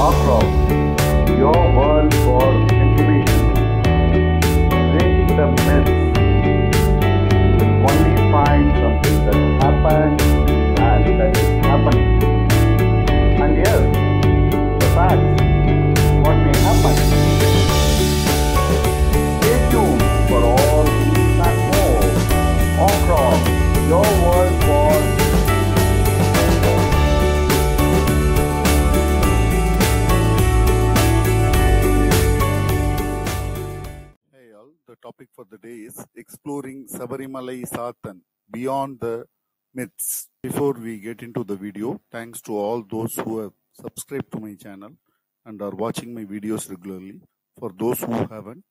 Across your world for Sabarimalai Sathan beyond the myths. Before we get into the video, thanks to all those who have subscribed to my channel and are watching my videos regularly. For those who haven't,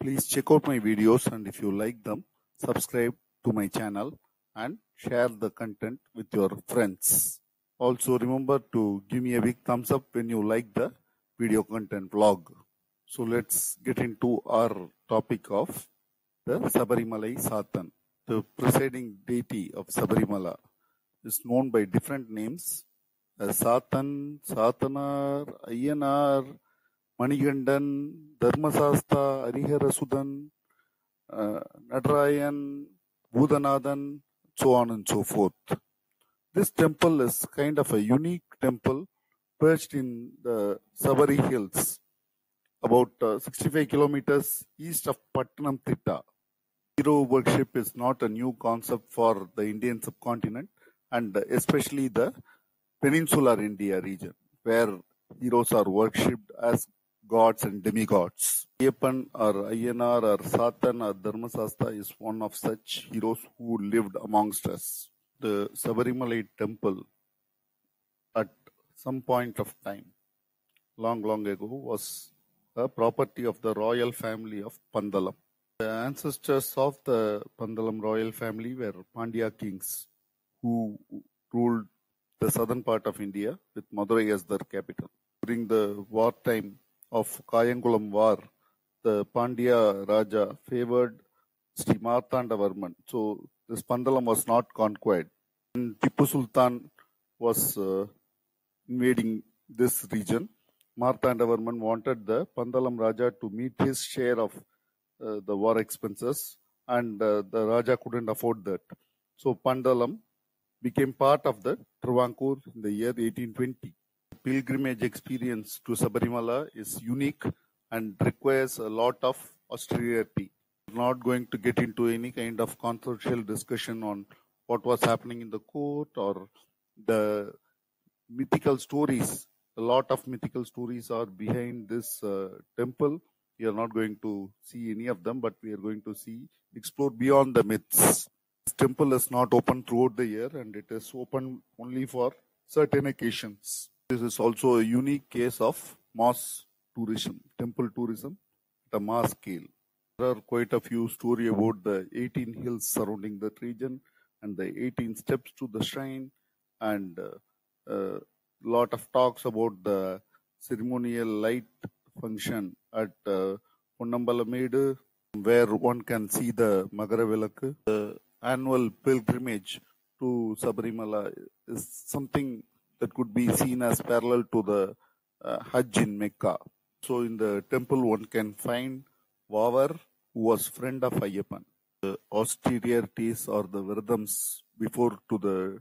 please check out my videos and if you like them, subscribe to my channel and share the content with your friends. Also remember to give me a big thumbs up when you like the video content vlog. So let's get into our topic of the Sabarimalai Sathan. The presiding deity of Sabarimala is known by different names as Sathan, Satanar, Ayyanar, Manigandan, Dharmasastha, Ariharasudan, uh, Nadarayan, Bhudanathan, so on and so forth. This temple is kind of a unique temple perched in the Sabari Hills about uh, 65 kilometers east of Pathanamthitta. Hero worship is not a new concept for the Indian subcontinent and especially the peninsular India region where heroes are worshipped as gods and demigods. Ayyappan or Ayyanar or Sathan or Dharmasastha is one of such heroes who lived amongst us. The Sabarimalai temple at some point of time, long, long ago, was a property of the royal family of Pandalam. The ancestors of the Pandalam royal family were Pandya kings who ruled the southern part of India with Madurai as their capital. During the wartime of Kayamkulam war, the Pandya Raja favored Sri Martandavarman. So this Pandalam was not conquered. And Tipu Sultan was uh, invading this region. Martandavarman wanted the Pandalam Raja to meet his share of the war expenses, and uh, the Raja couldn't afford that. So Pandalam became part of the Travancore in the year 1820. Pilgrimage experience to Sabarimala is unique and requires a lot of austerity. Not going to get into any kind of controversial discussion on what was happening in the court or the mythical stories. A lot of mythical stories are behind this uh, temple. We are not going to see any of them, but we are going to see explore beyond the myths. This temple is not open throughout the year and it is open only for certain occasions. This is also a unique case of mass tourism, temple tourism at a mass scale. There are quite a few stories about the 18 hills surrounding that region and the 18 steps to the shrine and uh, uh, lot of talks about the ceremonial light function at uh, Ponnambalamedu, where one can see the Magaravilakku. The annual pilgrimage to Sabarimala is something that could be seen as parallel to the uh, Hajj in Mecca. So in the temple, one can find Vavar, who was friend of Ayyappan. The austerities or the Virdams before to the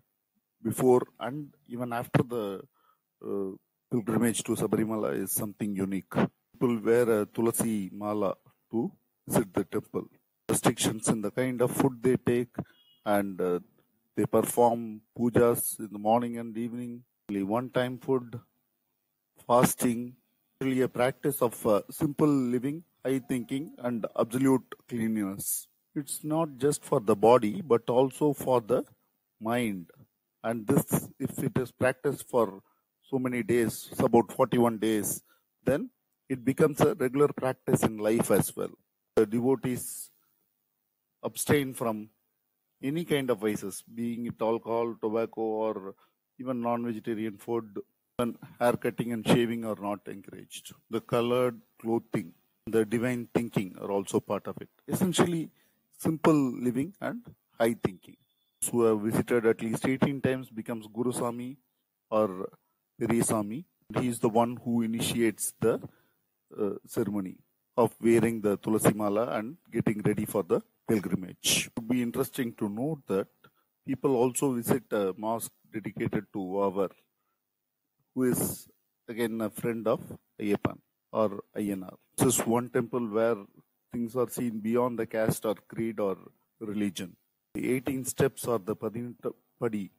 before and even after the uh, pilgrimage to Sabarimala is something unique. People wear a tulasi mala to visit the temple. Restrictions in the kind of food they take and uh, they perform pujas in the morning and evening. Only one time food, fasting, really a practice of uh, simple living, high thinking, and absolute cleanliness. It's not just for the body but also for the mind. And this, if it is practiced for so many days, about 41 days, then it becomes a regular practice in life as well. The devotees abstain from any kind of vices, being it alcohol, tobacco, or even non-vegetarian food. Even hair cutting and shaving are not encouraged. The colored clothing, the divine thinking are also part of it. Essentially, simple living and high thinking. Who have visited at least 18 times becomes Guru Sami or Perisami He is the one who initiates the uh, ceremony of wearing the tulasi mala and getting ready for the pilgrimage. It would be interesting to note that people also visit a mosque dedicated to Vavar, who is again a friend of Ayyappan or Ayyanar. This is one temple where things are seen beyond the caste or creed or religion. The 18 steps or the Padi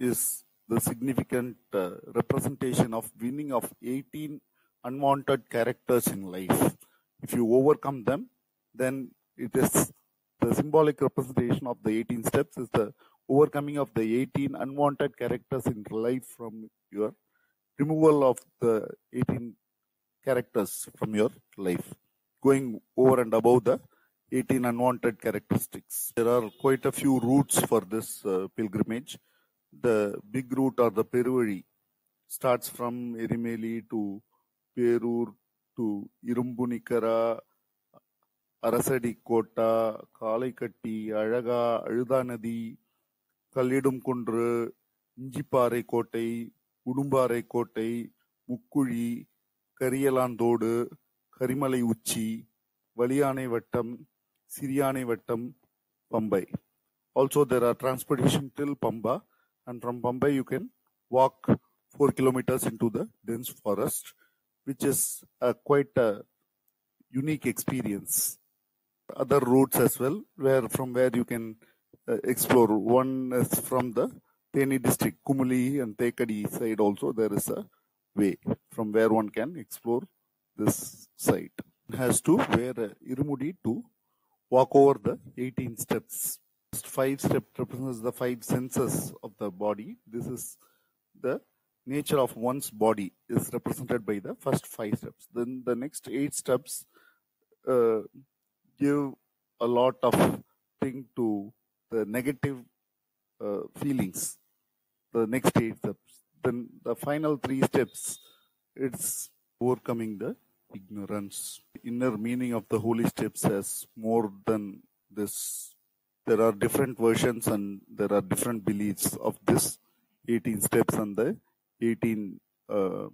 is the significant uh, representation of winning of 18 unwanted characters in life. If you overcome them, then it is the symbolic representation of the 18 steps is the overcoming of the 18 unwanted characters in life from your removal of the 18 characters from your life, going over and above the 18 unwanted characteristics. There are quite a few routes for this uh, pilgrimage. The big route or the Peruvali starts from Erimeli to Perur to Irumbunikara, Arasadi quota காலைக்கட்டி அழகா அழுதாநதி கல்லிடும் குன்று இஞ்சிப்பாறை கோட்டை உடும்பாறை கோட்டை முக்குழி கரியலாந்தோடு கரிமலை உச்சி வலியானை வட்டம் சிரியானை வட்டம் பம்பை also there are transportation till Pamba and from Pamba, you can walk 4 kilometers into the dense forest which is a quite a unique experience. Other routes as well where from where you can uh, explore. One is from the Theni district Kumuli and Tekadi side also there is a way from where one can explore this site. Has to wear a irumudi to walk over the 18 steps First five step represents the five senses of the body. This is the nature of one's body is represented by the first five steps. Then the next eight steps uh, give a lot of thing to the negative uh, feelings. The next eight steps. Then the final three steps it's overcoming the ignorance. Inner meaning of the holy steps has more than this there are different versions and there are different beliefs of this 18 steps and the 18 uh,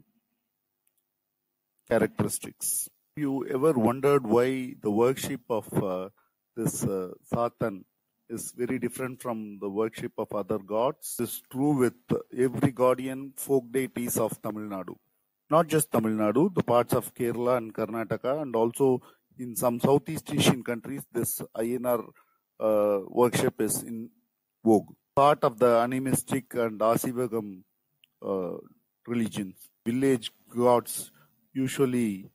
characteristics. You ever wondered why the worship of uh, this uh, Sathan is very different from the worship of other gods? This is true with every guardian folk deities of Tamil Nadu. Not just Tamil Nadu, the parts of Kerala and Karnataka, and also in some Southeast Asian countries, this Ayyanar uh, worship is in vogue. Part of the animistic and Aaseevagam uh, religions. Village gods usually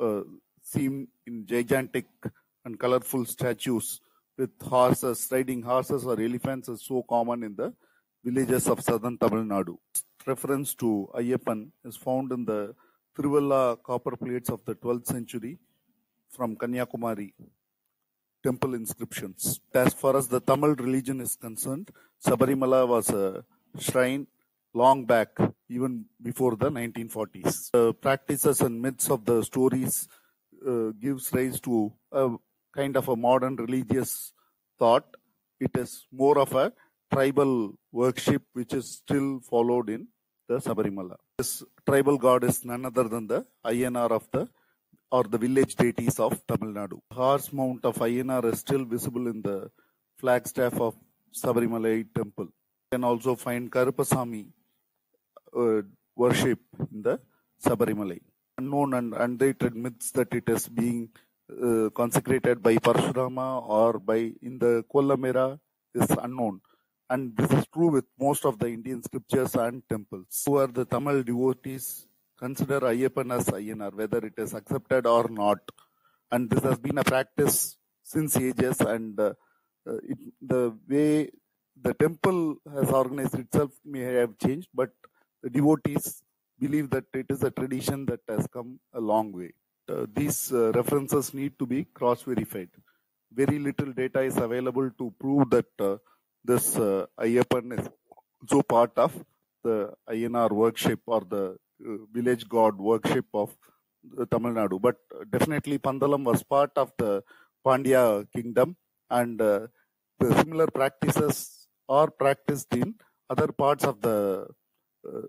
uh, seem in gigantic and colorful statues with horses, riding horses or elephants is so common in the villages of southern Tamil Nadu. Reference to Ayyappan is found in the Trivalla copper plates of the 12th century from Kanyakumari temple inscriptions. As far as the Tamil religion is concerned, Sabarimala was a shrine long back, even before the 1940s. The practices and myths of the stories uh, gives rise to a kind of a modern religious thought. It is more of a tribal worship which is still followed in the Sabarimala. This tribal god is none other than the Ayyanar of the or the village deities of Tamil Nadu. The horse mount of Ayyanar is still visible in the flagstaff of Sabarimalai temple. You can also find Karupasamy uh, worship in the Sabarimalai. Unknown and undated myths that it is being uh, consecrated by Parshurama or by in the Kollam era is unknown. And this is true with most of the Indian scriptures and temples. Who are the Tamil devotees consider Ayyappan as Ayyanar, whether it is accepted or not. And this has been a practice since ages and uh, it, the way the temple has organized itself may have changed, but the devotees believe that it is a tradition that has come a long way. Uh, these uh, references need to be cross-verified. Very little data is available to prove that uh, this uh, Ayyappan is also part of the Ayyanar worship or the village god worship of uh, Tamil Nadu. But definitely Pandalam was part of the Pandya kingdom and uh, the similar practices are practiced in other parts of the uh,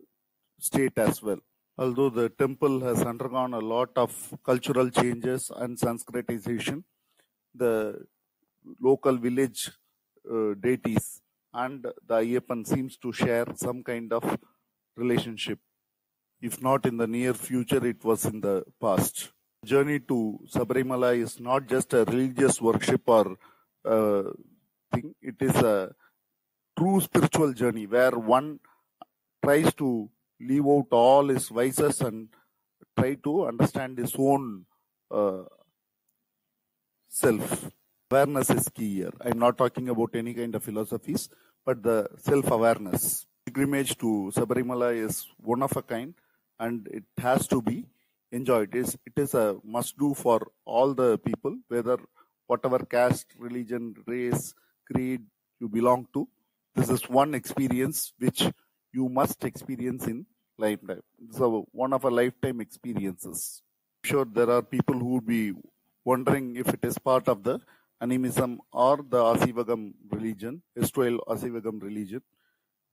state as well. Although the temple has undergone a lot of cultural changes and Sanskritization, the local village uh, deities and the Ayyappan seems to share some kind of relationship. If not in the near future, it was in the past. Journey to Sabarimala is not just a religious worship or uh, thing. It is a true spiritual journey where one tries to leave out all his vices and try to understand his own uh, self. Awareness is key here. I'm not talking about any kind of philosophies, but the self awareness. Pilgrimage to Sabarimala is one of a kind and it has to be enjoyed. It is, it is a must do for all the people, whether whatever caste, religion, race, creed you belong to. This is one experience which you must experience in lifetime. So one of a lifetime experiences. I'm Sure, there are people who would be wondering if it is part of the animism or the Aaseevagam religion, Israel Aaseevagam religion.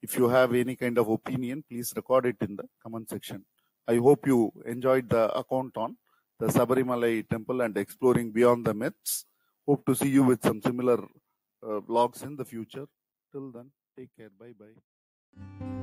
If you have any kind of opinion, please record it in the comment section. I hope you enjoyed the account on the Sabarimalai temple and exploring beyond the myths. Hope to see you with some similar uh, vlogs in the future. Till then, take care. Bye bye.